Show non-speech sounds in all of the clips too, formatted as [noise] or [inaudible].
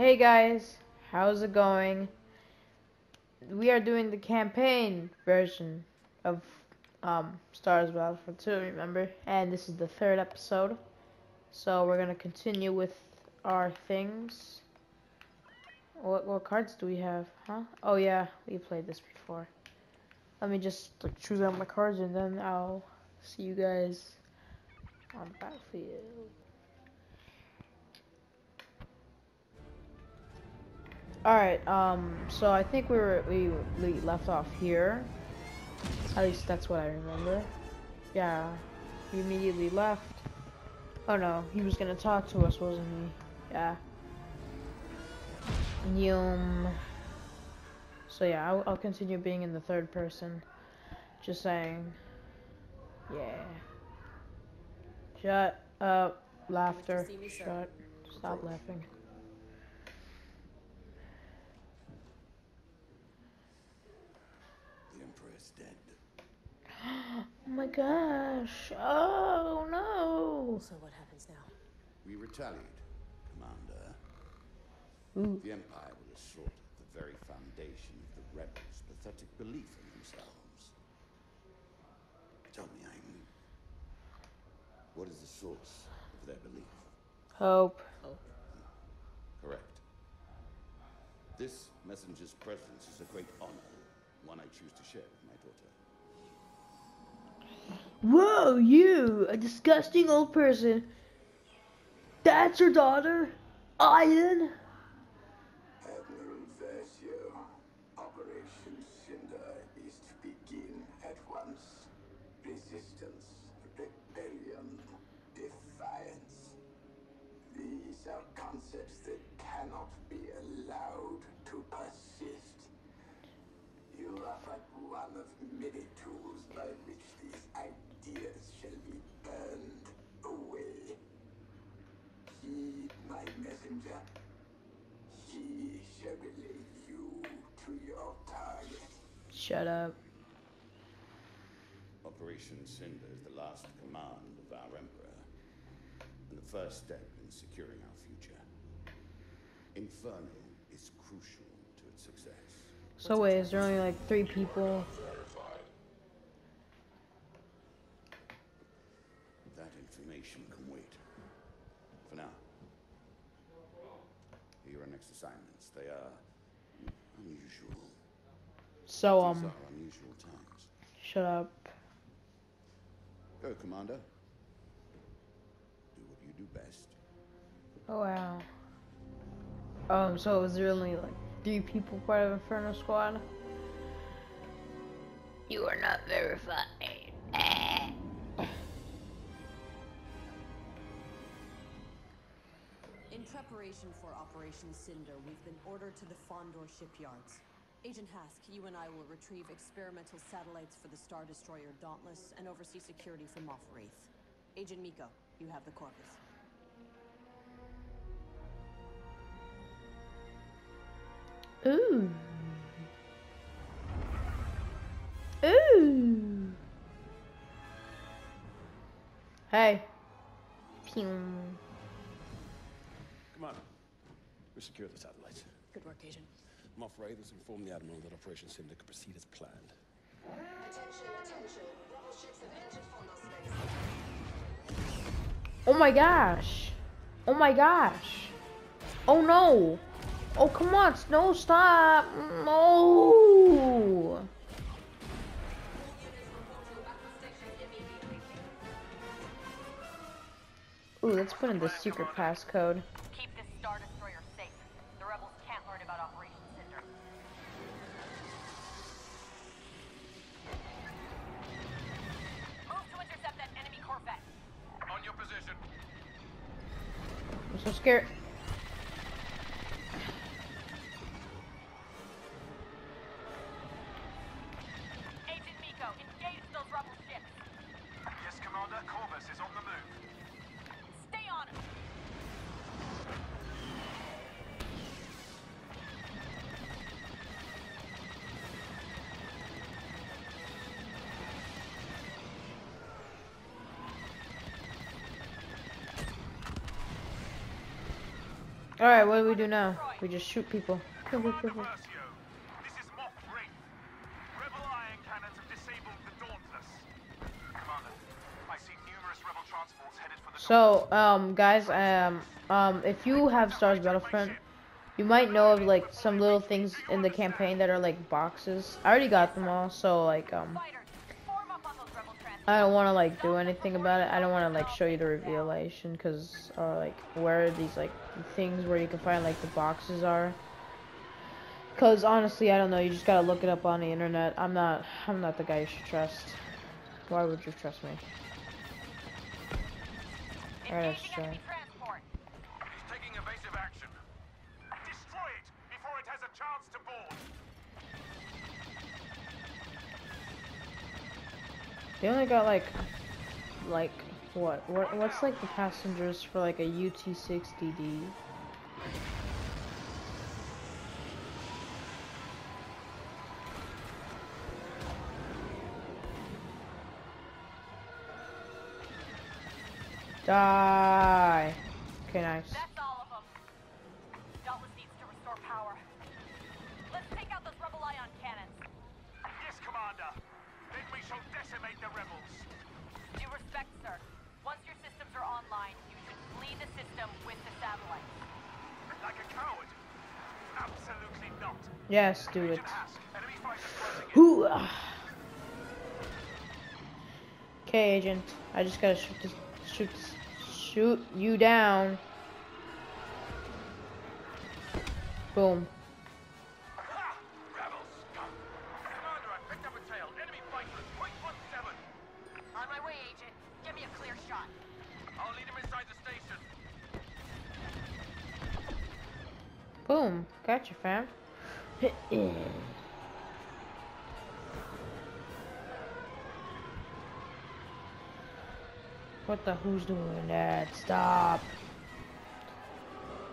Hey guys, how's it going? We are doing the campaign version of um, Stars Battlefront 2, remember? And this is the third episode. So we're gonna continue with our things. What what cards do we have? Huh? Oh yeah, we played this before. Let me just like, choose out my cards and then I'll see you guys on battlefield. Alright, um, so I think we were, we, we left off here. At least that's what I remember. Yeah, he immediately left. Oh no, he was gonna talk to us, wasn't he? Yeah. Yum. So yeah, I'll, I'll continue being in the third person. Just saying. Yeah. Shut up. Laughter. Shut. Stop laughing. The Emperor is dead. Oh my gosh. Oh no. So what happens now? We retaliate, Commander. Ooh. The Empire will assault at the very foundation of the rebels' pathetic belief in themselves. Tell me, Aim, what is the source of their belief? Hope. Correct. This messenger's presence is a great honor, one I choose to share with my daughter. Whoa, you, a disgusting old person. That's your daughter? Ian? Shut up. Operation Cinder is the last command of our Emperor, and the first step in securing our future. Inferno is crucial to its success. So wait, is there only like three people? That information can wait. For now. Here are next assignments. They are unusual. So, um, unusual times. shut up. Go, Commander. Do what you do best. Oh wow. Um, so it was there only like three people part of Inferno Squad? You are not verified. In preparation for Operation Cinder, we've been ordered to the Fondor shipyards. Agent Hask, you and I will retrieve experimental satellites for the Star Destroyer Dauntless and oversee security from Moff Wraith. Agent Meeko, you have the Corvus. Ooh. Ooh. Hey. Pew. on. we secure the satellites. Good work, Agent. Moff Wraith has informed the Admiral that Operation Cinder could proceed as planned. Attention, attention. Rebel ships have entered Fondor space. Oh my gosh. Oh my gosh. Oh no. Oh come on, no stop. No. Ooh, let's put in the secret passcode. Keep this Star Destroyer safe. The rebels can't learn about Operation so scared. Agent Meeko, engage those rebel ships. Yes, Commander. Corvus is on the move. Stay on him. Alright, what do we do now? We just shoot people. Kill, kill, kill, kill. Versio, this is Moff Wraith. Rebel ion cannons have disabled the Dauntless. Commander, I see numerous rebel transports headed for the So, um, guys, um, um, if you have Stars Battlefront, you might know of like some little things in the campaign that are like boxes. I already got them all, so like, um, I don't want to like do anything about it. I don't want to like show you the revelation, cause or like where these like things where you can find like the boxes are. Cause honestly, I don't know. You just gotta look it up on the internet. I'm not. I'm not the guy you should trust. Why would you trust me? Alright, let's try. They only got like, like what? What? What's like the passengers for like a UT6DD? Die. Okay, nice. Due sir. Once your systems are online, you should flee the system with the satellites. Like a coward. Absolutely not. Yes, do it. Agent Hask, enemy fighters closing in. Hoo-ah. Okay, agent. I just gotta shoot this, shoot this, shoot you down. Boom. Boom. Gotcha, fam. [clears throat] what the who's doing that? Stop.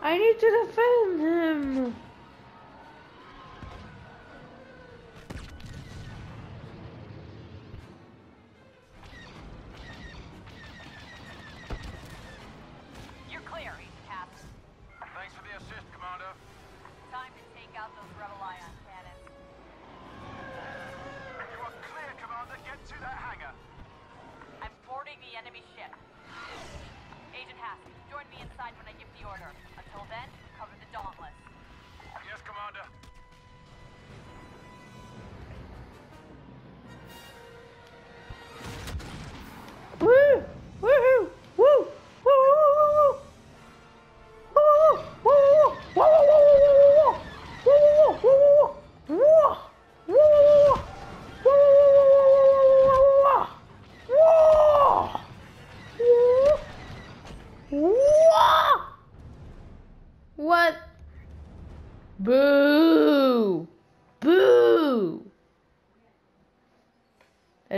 I need to defend him.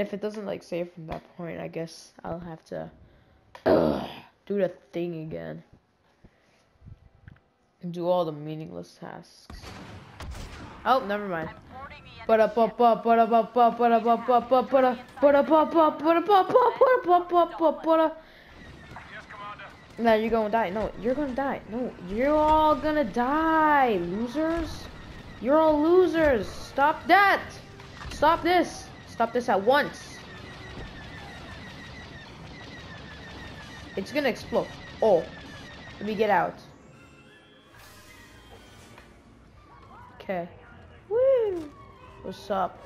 if it doesn't like save from that point, I guess I'll have to do the thing again. And do all the meaningless tasks. Oh, never mind. But up up up but up up up but up up up but up but up up but up up but up up up up but up Now you're gonna die. No, you're gonna die. No, you're all gonna die, losers. You're all losers. Stop that. Stop this. Stop this at once. It's gonna explode. Oh, let me get out. Okay. Woo. What's up?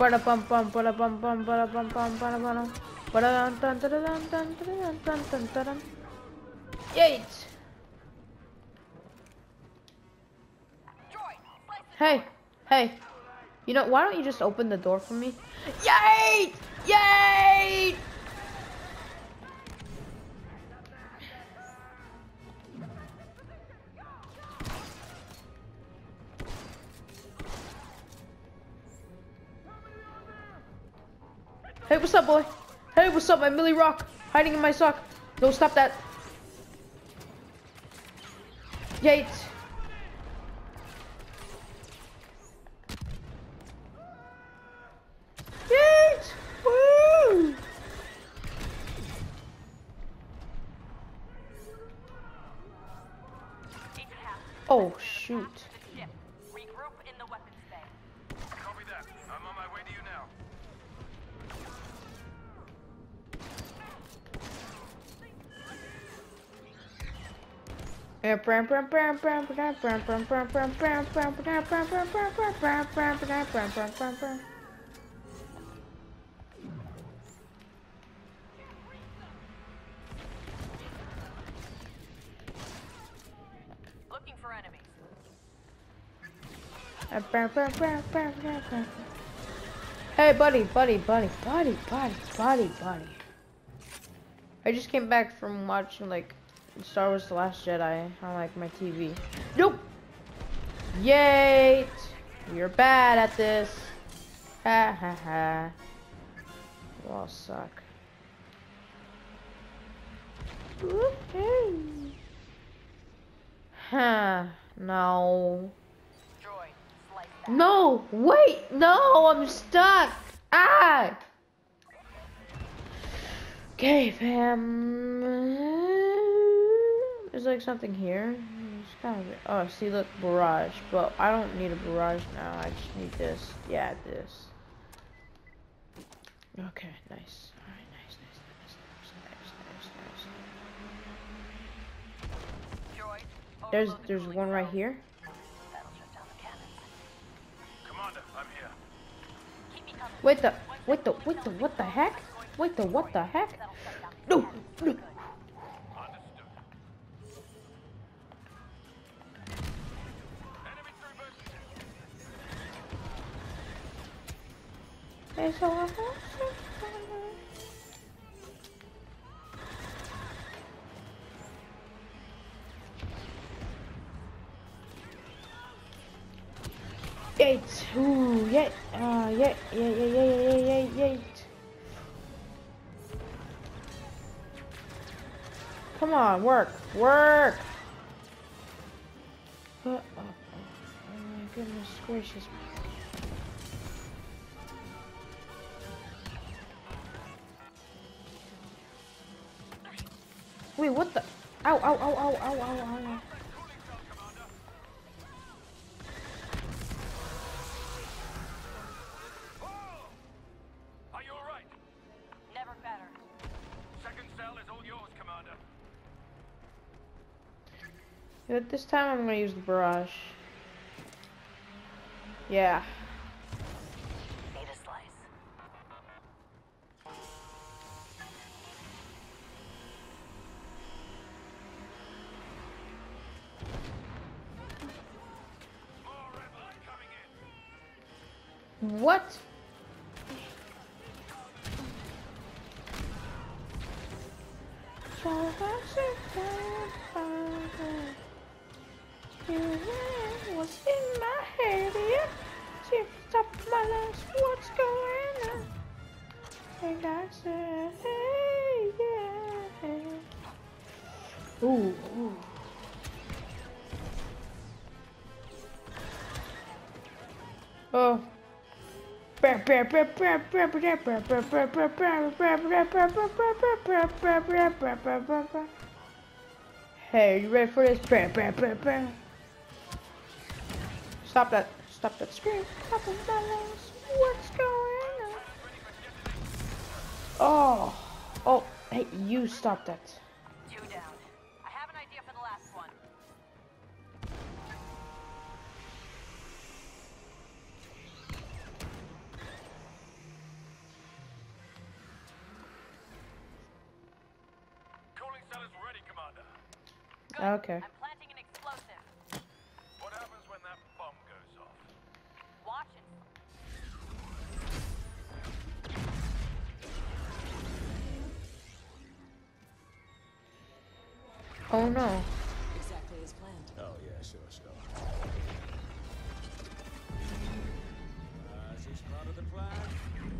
Para pam pam para pam pam para pam pam para para para tan tan tan tan tan tan tan tan Eight. Droid, Hey, hey. You know, why don't you just open the door for me? Yay! Yay! Hey, what's up, boy? Hey, what's up, my Millie Rock? Hiding in my sock. No, stop that. Yates. Hey, buddy, buddy, buddy, buddy, buddy, buddy, buddy. I just came back from watching like Star Wars: The Last Jedi on like my TV. Nope. Yay! You're bad at this. Ha ha ha. You all suck. Woohoo. Huh. No. No, wait, no, I'm stuck. Ah. Okay, fam. There's like something here. There's gotta be- Oh, see, look, barrage. But I don't need a barrage now. I just need this. Yeah, this. Okay, nice. All right, nice, nice, nice, nice, nice, nice, nice. Droid, There's, there's one right here. That'll shut down the cannons. Commander, I'm here. Keep me coming. Wait the, wait the, wait the, what the heck? Wait the, what the heck? That'll shut down the No, no. Yates, ooh, yeah, ah, uh, yeah, yeah, yeah, yeah, yeah, yeah, yeah, Yates. Come on, work, work. Oh, oh, oh my goodness gracious. ow, ow, ow, ow, ow, ow, ow. This time I'm gonna use the brush. Yeah. What's in my head, yeah? Top of my lungs, what's going on? And I said, hey, yeah. Ooh, ooh. Oh. Hey, you ready for this? Stop that. Stop that scream. Stop it, Dallas. What's going on? Oh. Oh, hey, you stop that. Okay. I'm planting an explosive. What happens when that bomb goes off? Watch it. Oh no. Exactly as planned. Oh, yeah, sure, sure. Uh, is this part of the plan?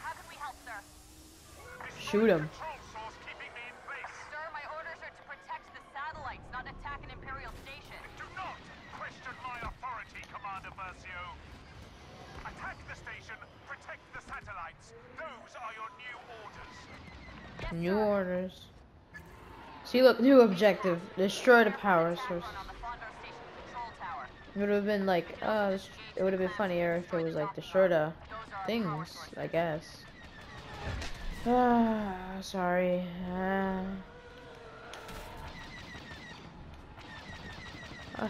Shoot your new orders. See, look, new objective. Destroy the power source. It would have been like, uh, it would have been funnier if it was like destroy the things. I guess. Ah, [sighs] sorry. Ah. Ah.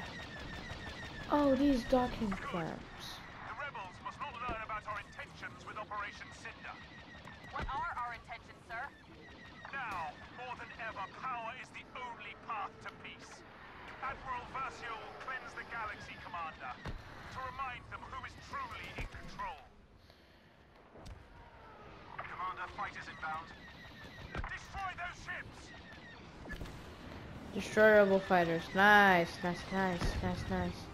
oh, these docking clamps. The rebels must not learn about our intentions with Operation Cinder. What are our intentions, sir? Now, more than ever, power is the only path to peace. Admiral Versio will cleanse the galaxy, Commander, to remind them who is truly in control. Destroy! Destroyable fighters. Nice, nice, nice, nice, nice.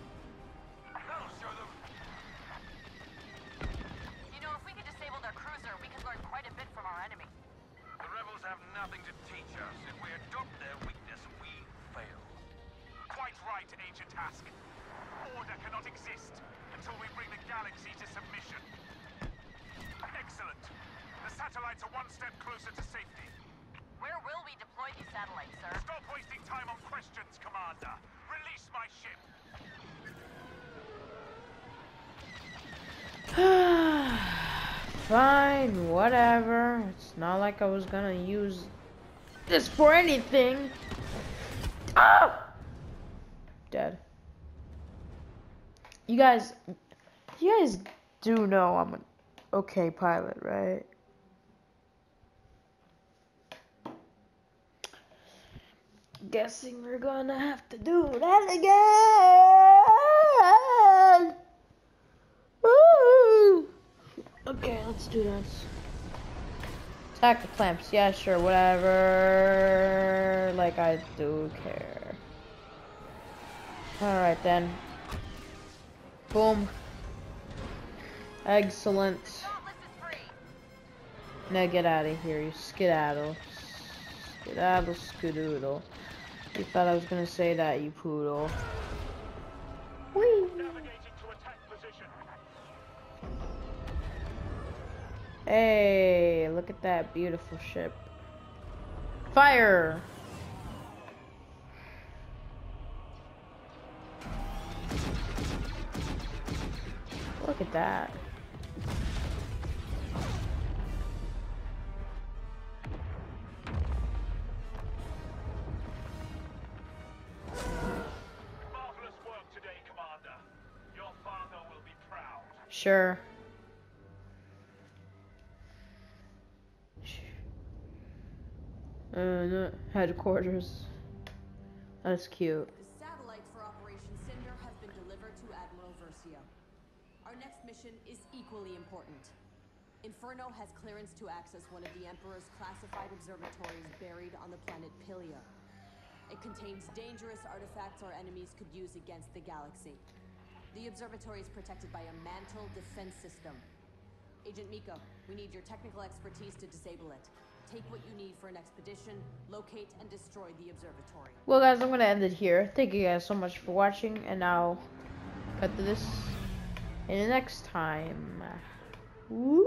[sighs] Fine, whatever. It's not like I was gonna use this for anything. Ah! Dead. You guys, you guys do know I'm an okay pilot, right? Guessing we're gonna have to do that again. Woo! Okay, let's do this. Attack the clamps. Yeah, sure, whatever. Like I do care. Alright then. Boom. Excellent. Now get out of here, you skedaddle. Skedaddle, skadoodle. You thought I was gonna say that, you poodle. Whee! Hey, look at that beautiful ship. Fire! Look at that. Headquarters. That's cute. The satellites for Operation Cinder have been delivered to Admiral Versio. Our next mission is equally important. Inferno has clearance to access one of the Emperor's classified observatories buried on the planet Pillio. It contains dangerous artifacts our enemies could use against the galaxy. The observatory is protected by a mantle defense system. Agent Meeko, we need your technical expertise to disable it. Take what you need for an expedition, locate and destroy the observatory. Well, guys, I'm gonna end it here. Thank you guys so much for watching, and I'll cut to this in the next time. Woo!